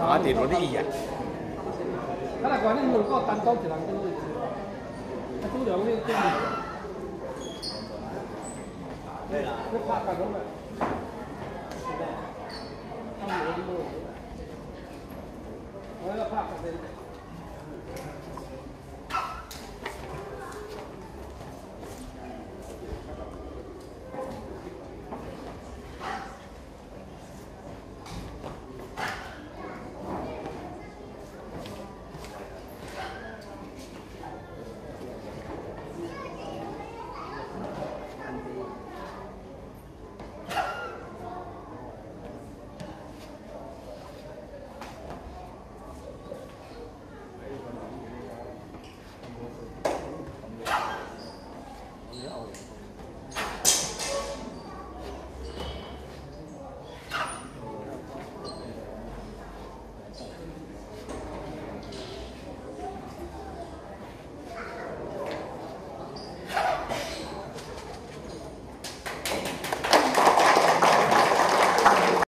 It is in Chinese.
啊，电脑的意啊。他那管你门口单刀一人跟位置，啊，主梁你对啦，你拍干什么？他没有，我要拍干什么？Yeah.